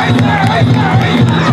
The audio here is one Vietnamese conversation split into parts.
عيدنا عيدنا عيدنا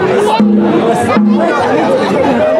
Oh, my God.